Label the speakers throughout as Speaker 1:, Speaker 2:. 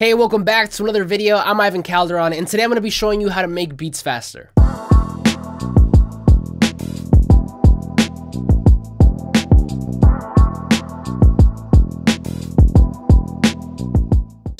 Speaker 1: Hey, welcome back to another video. I'm Ivan Calderon, and today I'm going to be showing you how to make beats faster.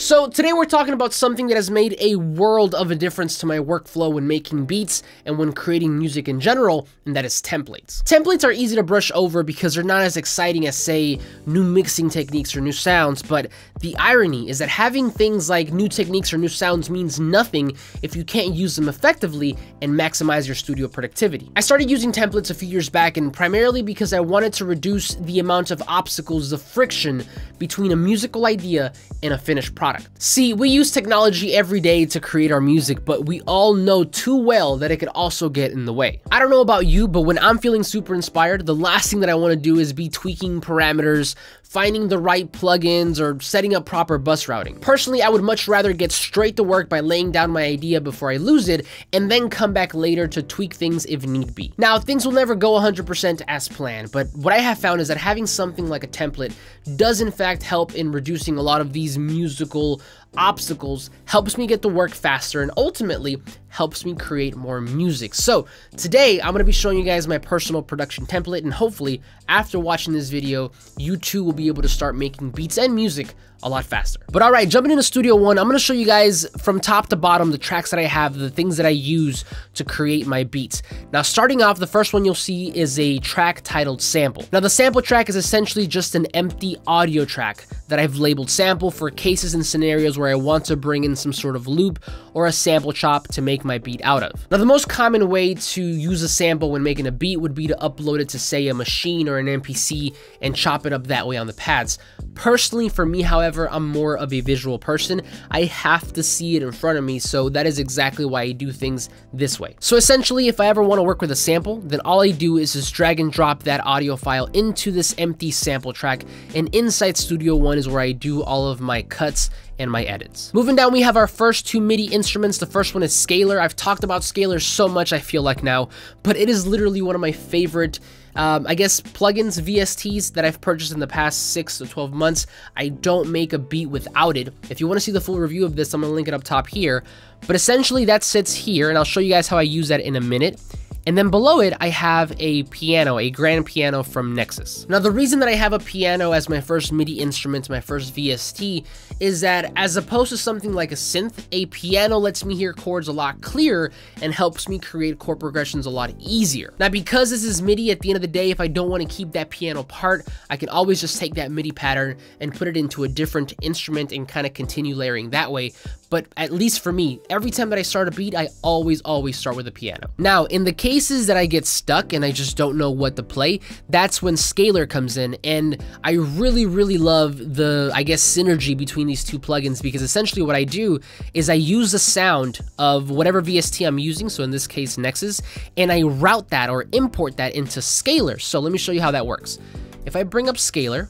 Speaker 1: So today we're talking about something that has made a world of a difference to my workflow when making beats and when creating music in general, and that is templates. Templates are easy to brush over because they're not as exciting as say new mixing techniques or new sounds, but the irony is that having things like new techniques or new sounds means nothing if you can't use them effectively and maximize your studio productivity. I started using templates a few years back and primarily because I wanted to reduce the amount of obstacles, the friction between a musical idea and a finished product. See, we use technology every day to create our music, but we all know too well that it could also get in the way. I don't know about you, but when I'm feeling super inspired, the last thing that I want to do is be tweaking parameters, finding the right plugins, or setting up proper bus routing. Personally, I would much rather get straight to work by laying down my idea before I lose it, and then come back later to tweak things if need be. Now, things will never go 100% as planned, but what I have found is that having something like a template does in fact help in reducing a lot of these musical obstacles, helps me get to work faster, and ultimately helps me create more music. So today I'm going to be showing you guys my personal production template and hopefully after watching this video, you too will be able to start making beats and music a lot faster. But all right, jumping into Studio One, I'm going to show you guys from top to bottom the tracks that I have, the things that I use to create my beats. Now, starting off, the first one you'll see is a track titled Sample. Now, the sample track is essentially just an empty audio track that I've labeled sample for cases and scenarios where I want to bring in some sort of loop or a sample chop to make my beat out of. Now, the most common way to use a sample when making a beat would be to upload it to, say, a Maschine or an MPC and chop it up that way on the pads. Personally, for me, however, I'm more of a visual person. I have to see it in front of me, so that is exactly why I do things this way. So essentially, if I ever want to work with a sample, then all I do is just drag and drop that audio file into this empty sample track, and inside Studio One is where I do all of my cuts and my edits. Moving down, we have our first two MIDI instruments. The first one is Scaler. I've talked about Scaler so much, I feel like now, but it is literally one of my favorite um, I guess plugins, VSTs that I've purchased in the past 6 to 12 months. I don't make a beat without it. If you want to see the full review of this, I'm to link it up top here. But essentially that sits here, and I'll show you guys how I use that in a minute. And then below it, I have a piano, a grand piano from Nexus. Now, the reason that I have a piano as my first MIDI instrument, my first VST, is that as opposed to something like a synth, a piano lets me hear chords a lot clearer and helps me create chord progressions a lot easier. Now, because this is MIDI, at the end of the day, if I don't want to keep that piano part, I can always just take that MIDI pattern and put it into a different instrument and kind of continue layering that way. But at least for me, every time that I start a beat, I always, always start with a piano. Now, in the cases that I get stuck and I just don't know what to play, that's when Scaler comes in. And I really, really love the, I guess, synergy between these two plugins because essentially what I do is I use the sound of whatever VST I'm using, so in this case, Nexus, and I route that or import that into Scaler. So let me show you how that works. If I bring up Scaler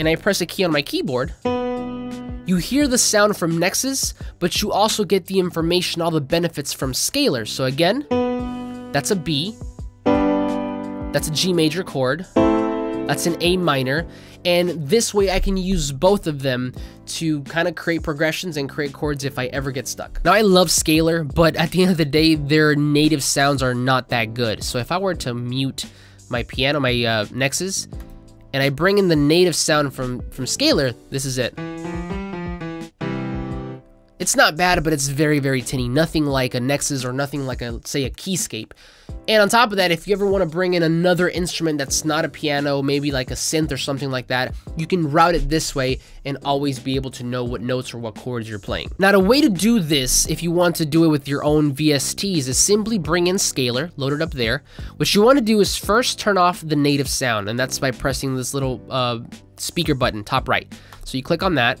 Speaker 1: and I press a key on my keyboard, you hear the sound from Nexus, but you also get the information, all the benefits from Scaler. So again, that's a B, that's a G major chord, that's an A minor, and this way I can use both of them to kind of create progressions and create chords if I ever get stuck. Now I love Scaler, but at the end of the day, their native sounds are not that good. So if I were to mute my piano, my uh, Nexus, and I bring in the native sound from, from Scaler, this is it. It's not bad, but it's very, very tinny. Nothing like a Nexus or nothing like a, say, a Keyscape. And on top of that, if you ever want to bring in another instrument that's not a piano, maybe like a synth or something like that, you can route it this way and always be able to know what notes or what chords you're playing. Now, the way to do this, if you want to do it with your own VSTs, is simply bring in Scaler, load it up there. What you want to do is first turn off the native sound, and that's by pressing this little uh, speaker button, top right. So you click on that,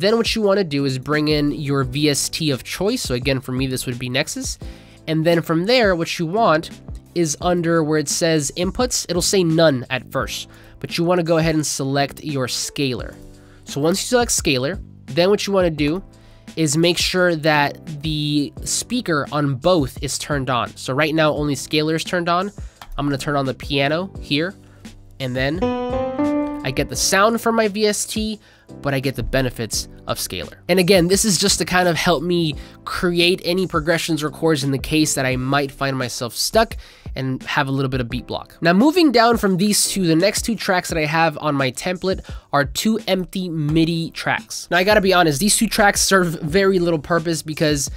Speaker 1: then what you want to do is bring in your VST of choice. So again, for me, this would be Nexus. And then from there, what you want is under where it says inputs, it'll say none at first, but you want to go ahead and select your Scaler. So once you select Scaler, then what you want to do is make sure that the speaker on both is turned on. So right now only Scaler is turned on. I'm going to turn on the piano here and then I get the sound from my VST, but I get the benefits of Scaler. And again, this is just to kind of help me create any progressions or chords in the case that I might find myself stuck and have a little bit of beat block. Now moving down from these two, the next two tracks that I have on my template are two empty MIDI tracks. Now I gotta be honest, these two tracks serve very little purpose because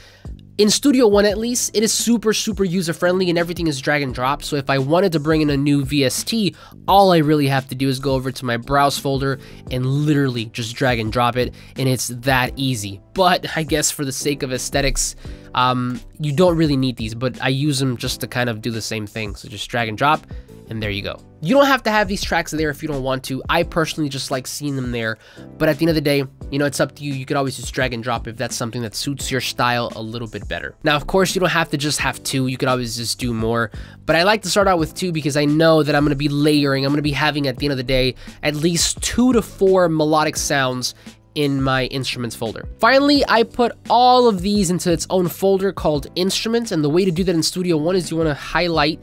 Speaker 1: in Studio One at least, it is super, super user friendly and everything is drag and drop. So if I wanted to bring in a new VST, all I really have to do is go over to my browse folder and literally just drag and drop it. And it's that easy. But I guess for the sake of aesthetics, um, you don't really need these, but I use them just to kind of do the same thing. So just drag and drop and there you go. You don't have to have these tracks there if you don't want to. I personally just like seeing them there, but at the end of the day, you know, it's up to you. You could always just drag and drop if that's something that suits your style a little bit better. Now, of course, you don't have to just have two. You could always just do more, but I like to start out with two because I know that I'm going to be layering. I'm going to be having at the end of the day at least two to four melodic sounds in my instruments folder. Finally, I put all of these into its own folder called instruments. And the way to do that in Studio One is you want to highlight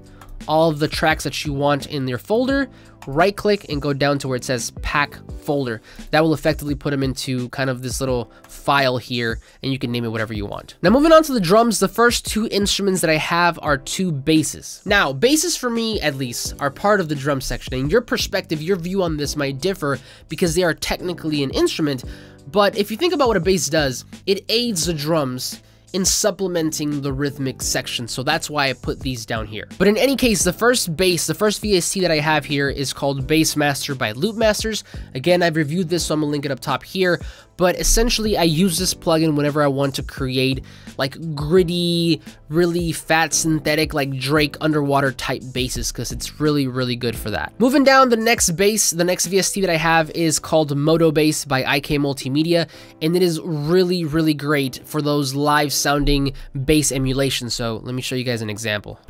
Speaker 1: all of the tracks that you want in your folder, right click and go down to where it says pack folder. That will effectively put them into kind of this little file here and you can name it whatever you want. Now moving on to the drums, the first two instruments that I have are two basses. Now basses for me at least are part of the drum section and your perspective, your view on this might differ because they are technically an instrument, but if you think about what a bass does, it aids the drums in supplementing the rhythmic section, so that's why I put these down here. But in any case, the first bass, the first VST that I have here is called Bassmaster by Loopmasters. Again, I've reviewed this, so I'm gonna link it up top here, but essentially I use this plugin whenever I want to create like gritty, really fat synthetic like Drake underwater type basses because it's really, really good for that. Moving down, the next bass, the next VST that I have is called Modo Bass by IK Multimedia, and it is really, really great for those live sounding bass emulations. So let me show you guys an example.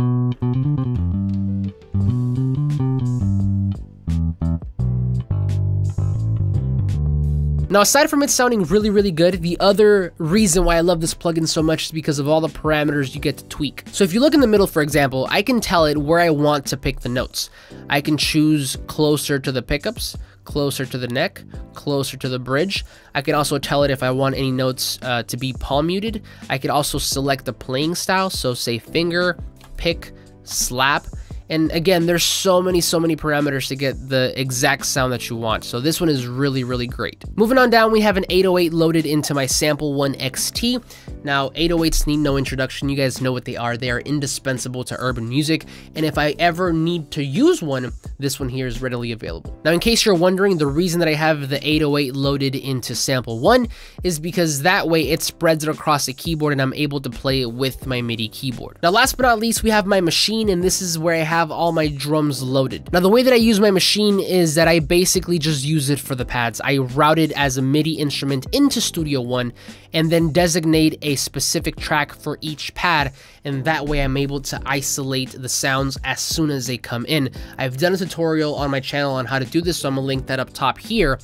Speaker 1: Now, aside from it sounding really, really good, the other reason why I love this plugin so much is because of all the parameters you get to tweak. So if you look in the middle, for example, I can tell it where I want to pick the notes. I can choose closer to the pickups, closer to the neck, closer to the bridge. I can also tell it if I want any notes uh, to be palm muted. I could also select the playing style, so say finger, pick, slap, and again, there's so many, so many parameters to get the exact sound that you want. So this one is really, really great. Moving on down, we have an 808 loaded into my Sample One XT. Now, 808s need no introduction. You guys know what they are. They are indispensable to urban music. And if I ever need to use one, this one here is readily available. Now, in case you're wondering, the reason that I have the 808 loaded into Sample One is because that way it spreads it across the keyboard and I'm able to play it with my MIDI keyboard. Now, last but not least, we have my Maschine, and this is where I have have all my drums loaded. Now the way that I use my Maschine is that I basically just use it for the pads. I route it as a MIDI instrument into Studio One and then designate a specific track for each pad and that way I'm able to isolate the sounds as soon as they come in. I've done a tutorial on my channel on how to do this so I'm gonna link that up top here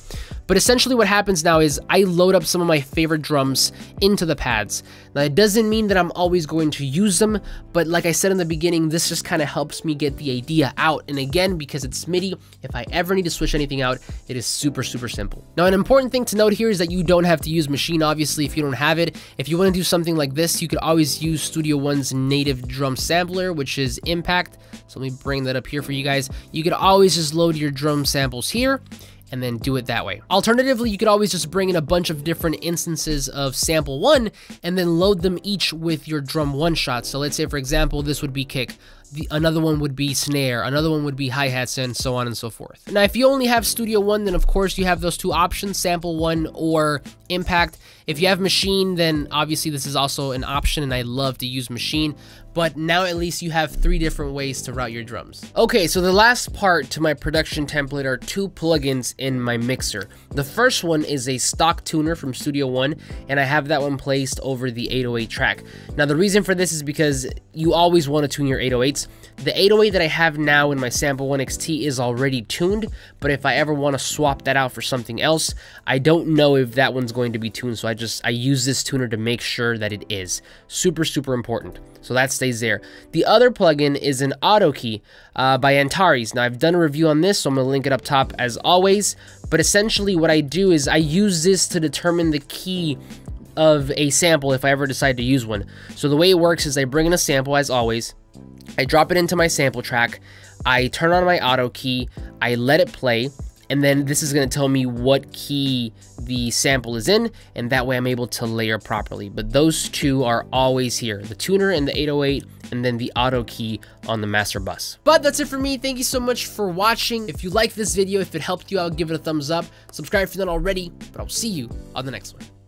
Speaker 1: but essentially what happens now is I load up some of my favorite drums into the pads. Now it doesn't mean that I'm always going to use them, but like I said in the beginning, this just kind of helps me get the idea out. And again, because it's MIDI, if I ever need to switch anything out, it is super, super simple. Now an important thing to note here is that you don't have to use Maschine, obviously, if you don't have it. If you want to do something like this, you could always use Studio One's native drum sampler, which is Impact. So let me bring that up here for you guys. You could always just load your drum samples here and then do it that way. Alternatively, you could always just bring in a bunch of different instances of sample one and then load them each with your drum one shot. So let's say, for example, this would be kick. The, another one would be snare, another one would be hi-hats, and so on and so forth. Now, if you only have Studio One, then of course you have those two options, Sample One or Impact. If you have Maschine, then obviously this is also an option, and I love to use Maschine but now at least you have three different ways to route your drums. Okay, so the last part to my production template are two plugins in my mixer. The first one is a stock tuner from Studio One, and I have that one placed over the 808 track. Now the reason for this is because you always want to tune your 808s. The 808 that I have now in my Sample One XT is already tuned, but if I ever want to swap that out for something else, I don't know if that one's going to be tuned, so I just, I use this tuner to make sure that it is. Super, super important. So that's stays there. The other plugin is an Auto-Key uh, by Antares. Now I've done a review on this, so I'm gonna link it up top as always. But essentially what I do is I use this to determine the key of a sample if I ever decide to use one. So the way it works is I bring in a sample as always, I drop it into my sample track, I turn on my Auto-Key, I let it play, and then this is going to tell me what key the sample is in, and that way I'm able to layer properly. But those two are always here, the tuner and the 808, and then the Auto-Key on the master bus. But that's it for me. Thank you so much for watching. If you liked this video, if it helped you out, give it a thumbs up. Subscribe if you're not already, but I'll see you on the next one.